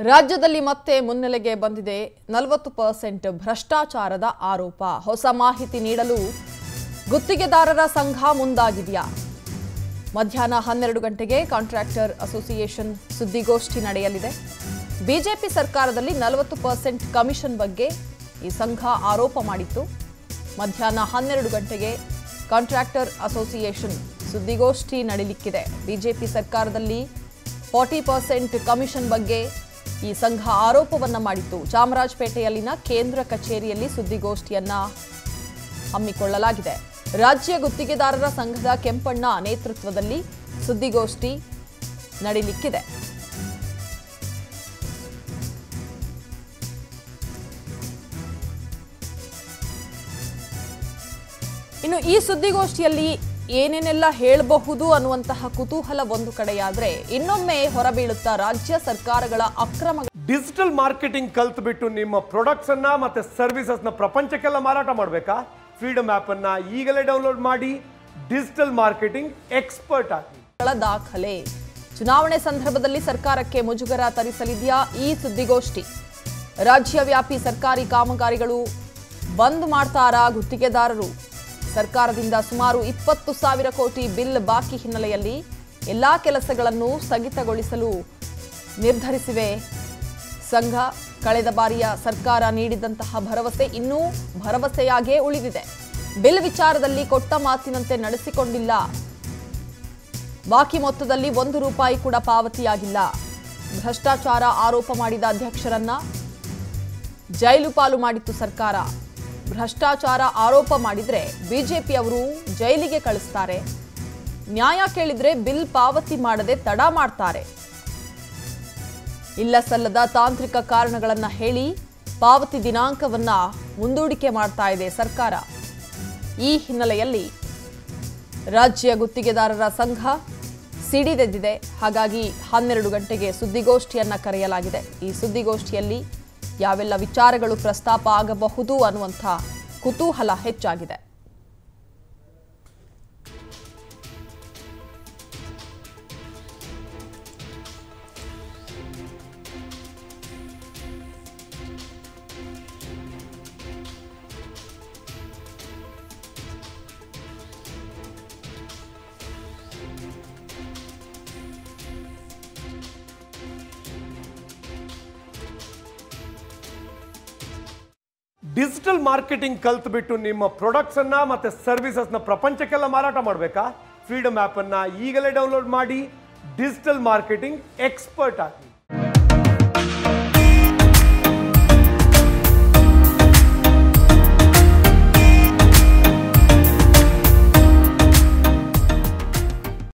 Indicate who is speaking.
Speaker 1: ರಾಜ್ಯದಲ್ಲಿ ಮತ್ತೆ ಮುನ್ನೆಲೆಗೆ ಬಂದಿದೆ ನಲವತ್ತು ಪರ್ಸೆಂಟ್ ಭ್ರಷ್ಟಾಚಾರದ ಆರೋಪ. ಹೊಸ ಮಾಹಿತಿ ನೀಡಲು ಗುತ್ತಿಗೆದಾರರ ಸಂಘ ಮುಂದಾಗಿದೆಯಾ? ಮಧ್ಯಾಹ್ನ ಹನ್ನೆರಡು ಗಂಟೆಗೆ ಕಾಂಟ್ರಾಕ್ಟರ್ ಅಸೋಸಿಯೇಷನ್ ಸುದ್ದಿಗೋಷ್ಠಿ ನಡೆಯಲಿದೆ. ಬಿಜೆಪಿ ಸರ್ಕಾರದಲ್ಲಿ ನಲವತ್ತು ಪರ್ಸೆಂಟ್ ಕಮಿಷನ್ ಬಗ್ಗೆ ಈ ಸಂಘ ಆರೋಪ ಮಾಡಿತ್ತು. ಮಧ್ಯಾಹ್ನ ಹನ್ನೆರಡು ಗಂಟೆಗೆ ಕಾಂಟ್ರಾಕ್ಟರ್ ಅಸೋಸಿಯೇಷನ್ ಸುದ್ದಿಗೋಷ್ಠಿ ನಡೀಲಿಕ್ಕಿದೆ. ಬಿಜೆಪಿ ಸರ್ಕಾರದಲ್ಲಿ ಫಾರ್ಟಿ ಪರ್ಸೆಂಟ್ ಕಮಿಷನ್ ಬಗ್ಗೆ ಈ ಸಂಘ ಆರೋಪವನ್ನ ಮಾಡಿತ್ತು. ಚಾಮರಾಜಪೇಟೆಯಲ್ಲಿನ ಕೇಂದ್ರ ಕಚೇರಿಯಲ್ಲಿ ಸುದ್ದಿಗೋಷ್ಠಿಯನ್ನ ಹಮ್ಮಿಕೊಳ್ಳಲಾಗಿದೆ. ರಾಜ್ಯ ಗುತ್ತಿಗೆದಾರರ ಸಂಘದ ಕೆಂಪಣ್ಣ ನೇತೃತ್ವದಲ್ಲಿ ಸುದ್ದಿಗೋಷ್ಠಿ ನಡೀಲಿಕ್ಕಿದೆ. ಇನ್ನು ಈ ಸುದ್ದಿಗೋಷ್ಠಿಯಲ್ಲಿ ಏನೇನೆಲ್ಲ ಹೇಳಬಹುದು ಅನ್ನುವಂತಹ ಕುತೂಹಲ ಒಂದು ಕಡೆಯಾದ್ರೆ ಇನ್ನೊಮ್ಮೆ ಹೊರಬೀಳುತ್ತಾ ರಾಜ್ಯ ಸರ್ಕಾರಗಳ ಅಕ್ರಮ
Speaker 2: ಡಿಜಿಟಲ್ ಮಾರ್ಕೆಟಿಂಗ್ ಕಲ್ತ್ಬಿಟ್ಟು ನಿಮ್ಮ ಪ್ರೊಡಕ್ಟ್ಸ್ ಅನ್ನ ಮತ್ತೆ ಸರ್ವಿಸಸ್ನ ಪ್ರಪಂಚಕ್ಕೆಲ್ಲ ಮಾರಾಟ ಮಾಡಬೇಕಾ? ಫ್ರೀಡಮ್ ಆಪ್ ಅನ್ನ ಈಗಲೇ ಡೌನ್ಲೋಡ್ ಮಾಡಿ ಡಿಜಿಟಲ್ ಮಾರ್ಕೆಟಿಂಗ್ ಎಕ್ಸ್ಪರ್ಟ್ ಆಗಿ.
Speaker 1: ದಾಖಲೆ. ಚುನಾವಣೆ ಸಂದರ್ಭದಲ್ಲಿ ಸರ್ಕಾರಕ್ಕೆ ಮುಜುಗರ ತರಿಸಲಿದೆಯಾ ಈ ಸುದ್ದಿಗೋಷ್ಠಿ? ರಾಜ್ಯವ್ಯಾಪಿ ಸರ್ಕಾರಿ ಕಾಮಗಾರಿಗಳು ಬಂದ್ ಮಾಡ್ತಾರಾ ಗುತ್ತಿಗೆದಾರರು? ಸರ್ಕಾರದಿಂದ ಸುಮಾರು ಇಪ್ಪತ್ತು ಸಾವಿರ ಕೋಟಿ ಬಿಲ್ ಬಾಕಿ ಹಿನ್ನೆಲೆಯಲ್ಲಿ ಎಲ್ಲಾ ಕೆಲಸಗಳನ್ನು ಸ್ಥಗಿತಗೊಳಿಸಲು ನಿರ್ಧರಿಸಿವೆ. ಸಂಘ ಕಳೆದ ಬಾರಿಯ ಸರ್ಕಾರ ನೀಡಿದಂತಹ ಭರವಸೆ ಇನ್ನೂ ಭರವಸೆಯಾಗೇ ಉಳಿದಿದೆ. ಬಿಲ್ ವಿಚಾರದಲ್ಲಿ ಕೊಟ್ಟ ಮಾತಿನಂತೆ ನಡೆಸಿಕೊಂಡಿಲ್ಲ. ಬಾಕಿ ಮೊತ್ತದಲ್ಲಿ ಒಂದು ರೂಪಾಯಿ ಕೂಡ ಪಾವತಿಯಾಗಿಲ್ಲ. ಭ್ರಷ್ಟಾಚಾರ ಆರೋಪ ಮಾಡಿದ ಅಧ್ಯಕ್ಷರನ್ನ ಜೈಲು ಪಾಲು ಮಾಡಿತ್ತು ಸರ್ಕಾರ. ಭ್ರಷ್ಟಾಚಾರ ಆರೋಪ ಮಾಡಿದರೆ ಬಿಜೆಪಿಯವರು ಜೈಲಿಗೆ ಕಳಿಸ್ತಾರೆ. ನ್ಯಾಯ ಕೇಳಿದ್ರೆ ಬಿಲ್ ಪಾವತಿ ಮಾಡದೆ ತಡ ಮಾಡ್ತಾರೆ. ಇಲ್ಲ ಸಲ್ಲದ ತಾಂತ್ರಿಕ ಕಾರಣಗಳನ್ನು ಹೇಳಿ ಪಾವತಿ ದಿನಾಂಕವನ್ನ ಮುಂದೂಡಿಕೆ ಮಾಡ್ತಾ ಇದೆ ಸರ್ಕಾರ. ಈ ಹಿನ್ನೆಲೆಯಲ್ಲಿ ರಾಜ್ಯ ಗುತ್ತಿಗೆದಾರರ ಸಂಘ ಸಿಡಿದೆದ್ದಿದೆ. ಹಾಗಾಗಿ ಹನ್ನೆರಡು ಗಂಟೆಗೆ ಸುದ್ದಿಗೋಷ್ಠಿಯನ್ನ ಕರೆಯಲಾಗಿದೆ. ಈ ಸುದ್ದಿಗೋಷ್ಠಿಯಲ್ಲಿ ಯಾವೆಲ್ಲ ವಿಚಾರಗಳು ಪ್ರಸ್ತಾಪ ಆಗಬಹುದು ಅನ್ನುವಂಥ ಕುತೂಹಲ ಹೆಚ್ಚಾಗಿದೆ.
Speaker 2: ಡಿಜಿಟಲ್ ಮಾರ್ಕೆಟಿಂಗ್ ಕಲ್ತ್ಬಿಟ್ಟು ನಿಮ್ಮ ಪ್ರಾಡಕ್ಟ್ಸ್ ಮತ್ತು ಮತ್ತೆ ಸರ್ವಿಸಸ್ನ ಪ್ರಪಂಚಕ್ಕೆಲ್ಲ ಮಾರಾಟ ಮಾಡಬೇಕಾ? ಫ್ರೀಡಮ್ ಆಪ್ ಅನ್ನ ಈಗಲೇ ಡೌನ್ಲೋಡ್ ಮಾಡಿ ಡಿಜಿಟಲ್ ಮಾರ್ಕೆಟಿಂಗ್ ಎಕ್ಸ್ಪರ್ಟ್ ಆಗಿ.